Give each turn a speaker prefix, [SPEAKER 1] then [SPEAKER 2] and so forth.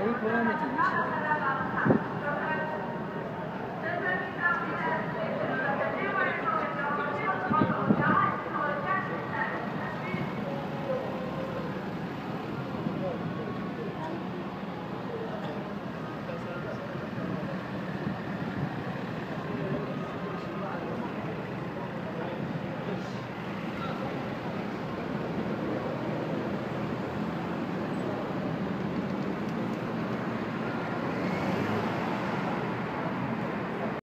[SPEAKER 1] 还有这样的天气。